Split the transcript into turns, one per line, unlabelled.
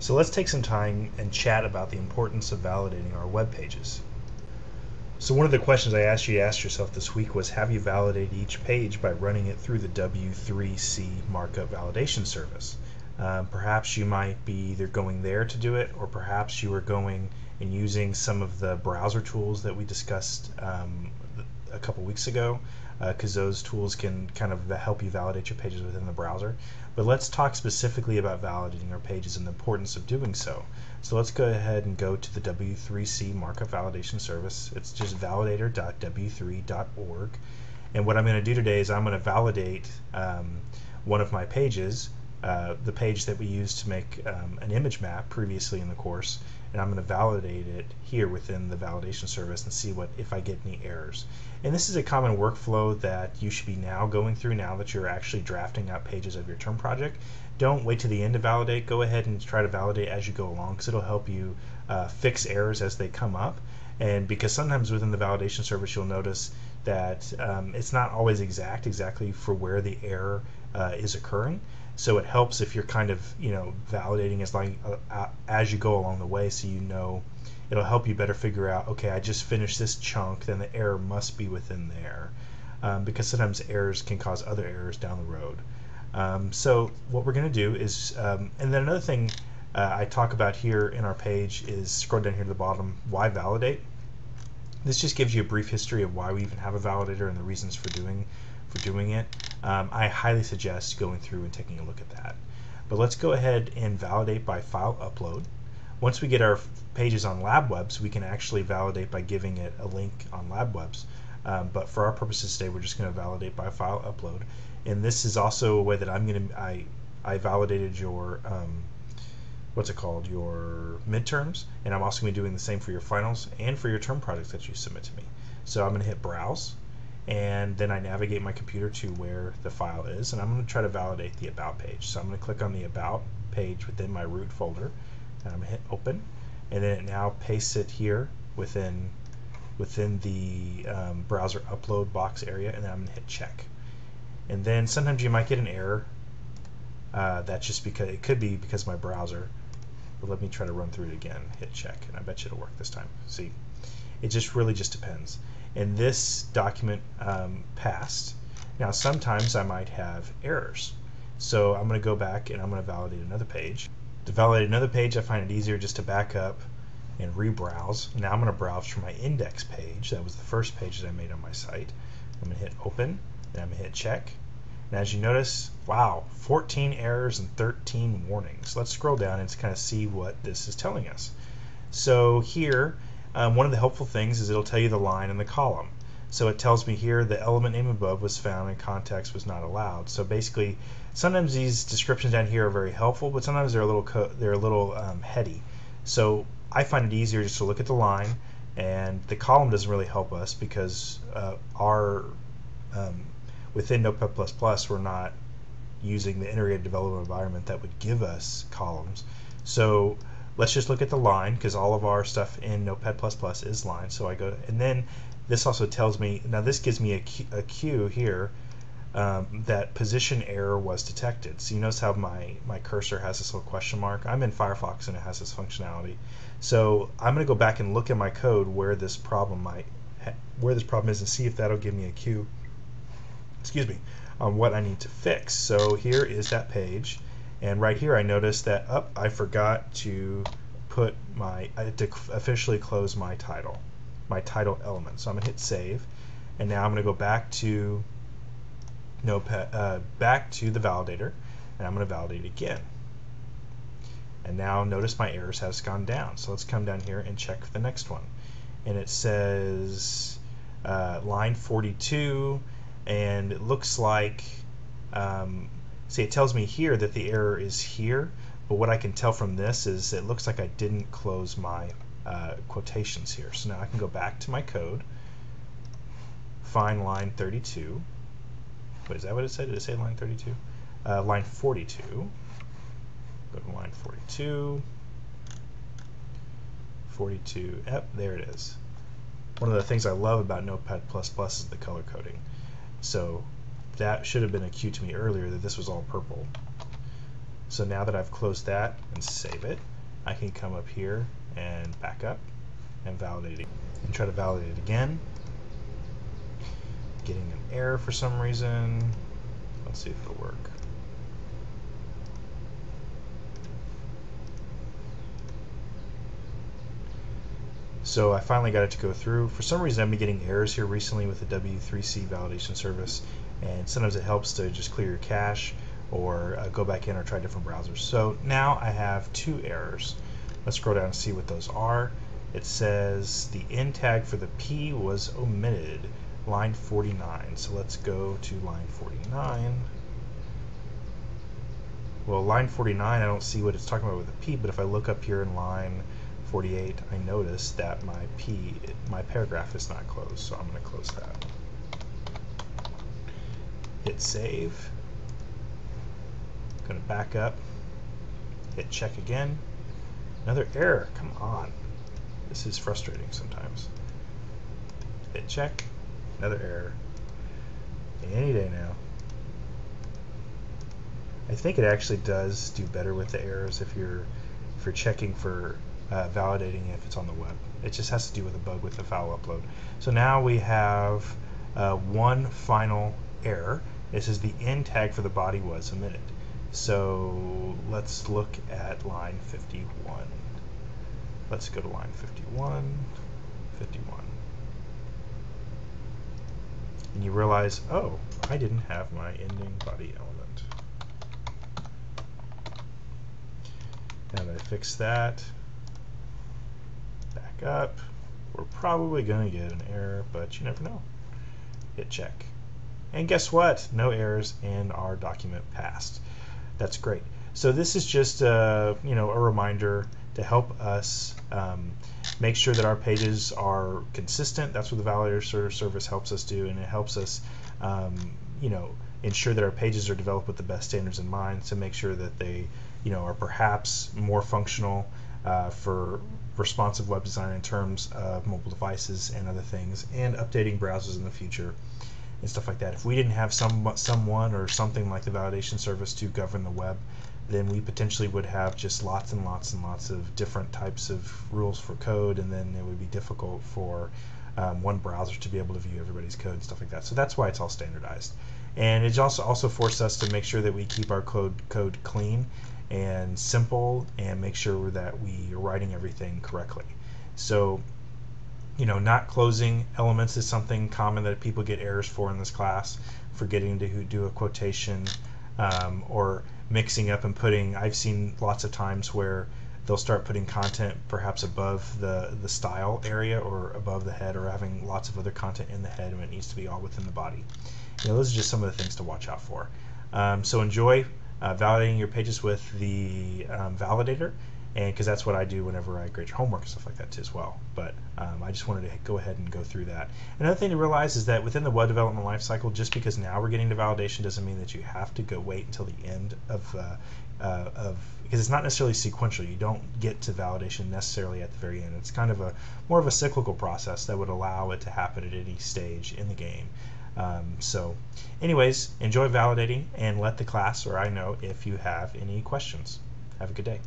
So let's take some time and chat about the importance of validating our web pages. So one of the questions I asked you to ask yourself this week was have you validated each page by running it through the W3C markup validation service? Um, perhaps you might be either going there to do it or perhaps you are going and using some of the browser tools that we discussed um, a couple weeks ago because uh, those tools can kind of help you validate your pages within the browser. But let's talk specifically about validating our pages and the importance of doing so. So let's go ahead and go to the W3C markup validation service. It's just validator.w3.org. And what I'm going to do today is I'm going to validate um, one of my pages, uh, the page that we used to make um, an image map previously in the course, and I'm going to validate it here within the validation service and see what if I get any errors. And this is a common workflow that you should be now going through now that you're actually drafting out pages of your term project. Don't wait to the end to validate. Go ahead and try to validate as you go along because it'll help you uh, fix errors as they come up. And because sometimes within the validation service you'll notice that um, it's not always exact exactly for where the error uh, is occurring. So it helps if you're kind of you know validating as like uh, as you go along the way, so you know it'll help you better figure out. Okay, I just finished this chunk, then the error must be within there, um, because sometimes errors can cause other errors down the road. Um, so what we're going to do is, um, and then another thing uh, I talk about here in our page is scroll down here to the bottom. Why validate? This just gives you a brief history of why we even have a validator and the reasons for doing for doing it. Um, I highly suggest going through and taking a look at that. But let's go ahead and validate by file upload. Once we get our pages on LabWebs, we can actually validate by giving it a link on LabWebs. Um, but for our purposes today, we're just going to validate by file upload. And this is also a way that I'm going to, I, I validated your, um, what's it called, your midterms. And I'm also going to be doing the same for your finals and for your term projects that you submit to me. So I'm going to hit browse and then I navigate my computer to where the file is and I'm going to try to validate the about page. So I'm going to click on the about page within my root folder and I'm going to hit open and then it now pastes it here within within the um, browser upload box area and then I'm going to hit check. And then sometimes you might get an error. Uh, that's just because it could be because my browser. But let me try to run through it again. Hit check and I bet you it'll work this time. See, it just really just depends and this document um, passed. Now sometimes I might have errors. So I'm going to go back and I'm going to validate another page. To validate another page I find it easier just to back up and rebrowse. Now I'm going to browse for my index page. That was the first page that I made on my site. I'm going to hit open and I'm going to hit check. And as you notice, wow, 14 errors and 13 warnings. Let's scroll down and kind of see what this is telling us. So here um, one of the helpful things is it'll tell you the line and the column. So it tells me here the element name above was found and context was not allowed. So basically, sometimes these descriptions down here are very helpful, but sometimes they're a little they're a little um, heady. So I find it easier just to look at the line, and the column doesn't really help us because uh, our um, within Notepad++ we're not using the integrated development environment that would give us columns. So let's just look at the line because all of our stuff in Notepad++ is line. So I go, and then this also tells me, now this gives me a cue, a cue here um, that position error was detected. So you notice how my, my cursor has this little question mark. I'm in Firefox and it has this functionality. So I'm going to go back and look at my code where this problem might, where this problem is and see if that'll give me a cue, excuse me, on what I need to fix. So here is that page. And right here I noticed that up oh, I forgot to put my I to officially close my title, my title element. So I'm gonna hit save, and now I'm gonna go back to Notepad, uh, back to the validator, and I'm gonna validate again. And now notice my errors has gone down. So let's come down here and check the next one. And it says uh, line 42, and it looks like um, See, it tells me here that the error is here, but what I can tell from this is it looks like I didn't close my uh, quotations here. So now I can go back to my code, find line 32. Wait, is that what it said? Did it say line 32? Uh, line 42. Go to line 42. 42. Yep, there it is. One of the things I love about Notepad++ is the color coding. So that should have been a cue to me earlier that this was all purple. So now that I've closed that and save it, I can come up here and back up and validate it and try to validate it again. Getting an error for some reason. Let's see if it'll work. So I finally got it to go through. For some reason, I've been getting errors here recently with the W3C validation service, and sometimes it helps to just clear your cache or uh, go back in or try different browsers. So now I have two errors. Let's scroll down and see what those are. It says the end tag for the P was omitted, line 49. So let's go to line 49. Well, line 49, I don't see what it's talking about with the P, but if I look up here in line 48, I notice that my P, my paragraph is not closed, so I'm going to close that. Hit save. Going to back up, hit check again. Another error, come on. This is frustrating sometimes. Hit check, another error. Any day now. I think it actually does do better with the errors if you're if you're checking for uh, validating if it's on the web. It just has to do with a bug with the file upload. So now we have uh, one final error. This is the end tag for the body was omitted. So let's look at line 51. Let's go to line 51, 51. And you realize, oh, I didn't have my ending body element. And I fix that, up, we're probably going to get an error, but you never know. Hit check. And guess what? No errors and our document passed. That's great. So this is just a, uh, you know, a reminder to help us um, make sure that our pages are consistent. That's what the validator service helps us do, and it helps us, um, you know, ensure that our pages are developed with the best standards in mind to make sure that they, you know, are perhaps more functional uh, for responsive web design in terms of mobile devices and other things, and updating browsers in the future and stuff like that. If we didn't have some someone or something like the validation service to govern the web, then we potentially would have just lots and lots and lots of different types of rules for code, and then it would be difficult for um, one browser to be able to view everybody's code and stuff like that. So that's why it's all standardized. And it also also forced us to make sure that we keep our code code clean and simple, and make sure that we are writing everything correctly. So you know, not closing elements is something common that people get errors for in this class, forgetting to do a quotation um, or mixing up and putting. I've seen lots of times where they'll start putting content perhaps above the, the style area or above the head or having lots of other content in the head when it needs to be all within the body. You know, those are just some of the things to watch out for. Um, so enjoy uh, validating your pages with the um, validator and because that's what I do whenever I grade your homework and stuff like that too as well. But um, I just wanted to go ahead and go through that. Another thing to realize is that within the web development lifecycle, just because now we're getting to validation doesn't mean that you have to go wait until the end of uh, uh, of because it's not necessarily sequential. You don't get to validation necessarily at the very end. It's kind of a more of a cyclical process that would allow it to happen at any stage in the game. Um, so, anyways, enjoy validating and let the class or I know if you have any questions. Have a good day.